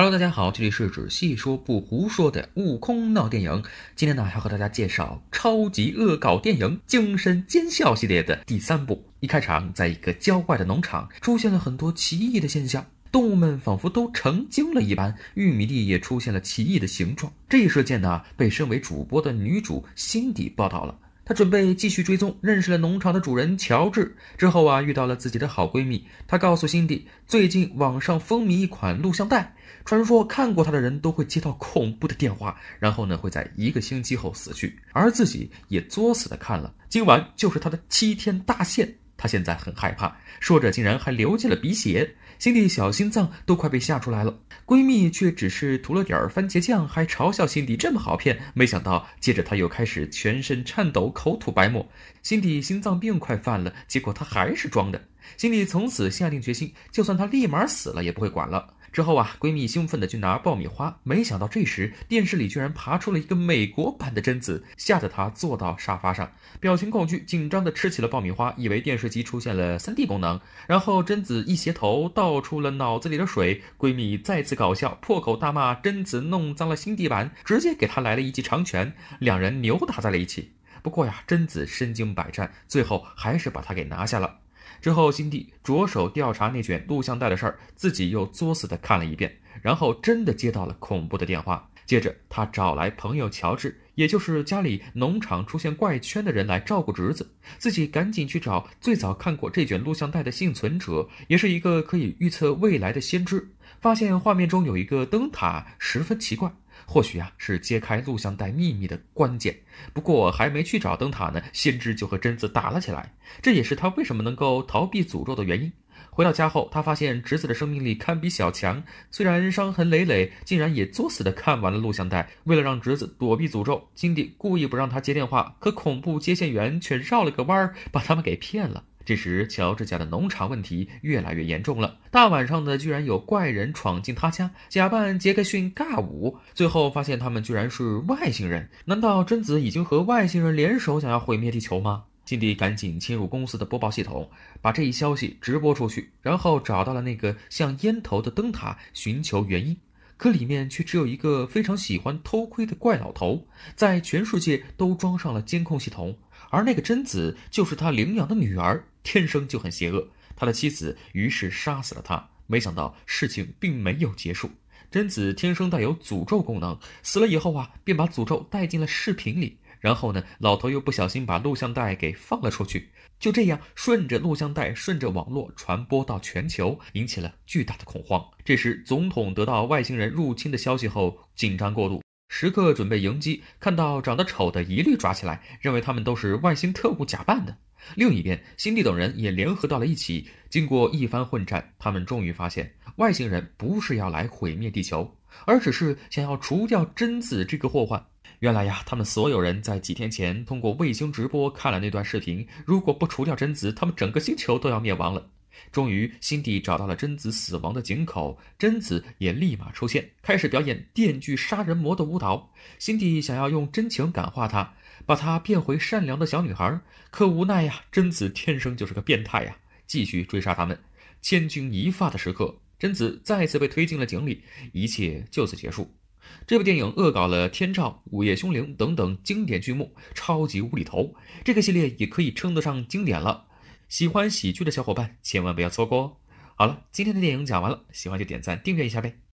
Hello，大家好，这里是只细说不胡说的悟空闹电影。今天呢，要和大家介绍超级恶搞电影《精神奸笑》系列的第三部。一开场，在一个郊外的农场，出现了很多奇异的现象，动物们仿佛都成精了一般，玉米地也出现了奇异的形状。这一事件呢，被身为主播的女主辛迪报道了。他准备继续追踪，认识了农场的主人乔治之后啊，遇到了自己的好闺蜜。她告诉辛迪，最近网上风靡一款录像带，传说看过它的人都会接到恐怖的电话，然后呢会在一个星期后死去，而自己也作死的看了。今晚就是她的七天大限。她现在很害怕，说着竟然还流进了鼻血，心底小心脏都快被吓出来了。闺蜜却只是涂了点番茄酱，还嘲笑心底这么好骗。没想到，接着她又开始全身颤抖，口吐白沫。心底心脏病快犯了，结果她还是装的。辛迪从此下定决心，就算她立马死了，也不会管了。之后啊，闺蜜兴奋地去拿爆米花，没想到这时电视里居然爬出了一个美国版的贞子，吓得她坐到沙发上，表情恐惧，紧张地吃起了爆米花，以为电视机出现了 3D 功能。然后贞子一斜头倒出了脑子里的水，闺蜜再次搞笑，破口大骂贞子弄脏了新地板，直接给她来了一记长拳，两人扭打在了一起。不过呀，贞子身经百战，最后还是把她给拿下了。之后，辛蒂着手调查那卷录像带的事儿，自己又作死的看了一遍，然后真的接到了恐怖的电话。接着，他找来朋友乔治，也就是家里农场出现怪圈的人来照顾侄子，自己赶紧去找最早看过这卷录像带的幸存者，也是一个可以预测未来的先知。发现画面中有一个灯塔，十分奇怪。或许啊，是揭开录像带秘密的关键。不过还没去找灯塔呢，先知就和贞子打了起来。这也是他为什么能够逃避诅咒的原因。回到家后，他发现侄子的生命力堪比小强，虽然伤痕累累，竟然也作死的看完了录像带。为了让侄子躲避诅咒，金帝故意不让他接电话，可恐怖接线员却绕了个弯儿，把他们给骗了。这时，乔治家的农场问题越来越严重了。大晚上的，居然有怪人闯进他家，假扮杰克逊尬舞。最后发现他们居然是外星人。难道贞子已经和外星人联手，想要毁灭地球吗？辛迪赶紧侵入公司的播报系统，把这一消息直播出去，然后找到了那个像烟头的灯塔，寻求原因。可里面却只有一个非常喜欢偷窥的怪老头，在全世界都装上了监控系统。而那个贞子就是他领养的女儿，天生就很邪恶。他的妻子于是杀死了他。没想到事情并没有结束，贞子天生带有诅咒功能，死了以后啊，便把诅咒带进了视频里。然后呢，老头又不小心把录像带给放了出去，就这样顺着录像带，顺着网络传播到全球，引起了巨大的恐慌。这时，总统得到外星人入侵的消息后，紧张过度。时刻准备迎击，看到长得丑的一律抓起来，认为他们都是外星特务假扮的。另一边，辛蒂等人也联合到了一起。经过一番混战，他们终于发现，外星人不是要来毁灭地球，而只是想要除掉贞子这个祸患。原来呀，他们所有人在几天前通过卫星直播看了那段视频，如果不除掉贞子，他们整个星球都要灭亡了。终于，辛迪找到了贞子死亡的井口，贞子也立马出现，开始表演电锯杀人魔的舞蹈。辛迪想要用真情感化她，把她变回善良的小女孩，可无奈呀，贞子天生就是个变态呀，继续追杀他们。千钧一发的时刻，贞子再次被推进了井里，一切就此结束。这部电影恶搞了《天照》《午夜凶铃》等等经典剧目，超级无厘头。这个系列也可以称得上经典了。喜欢喜剧的小伙伴千万不要错过哦！好了，今天的电影讲完了，喜欢就点赞订阅一下呗。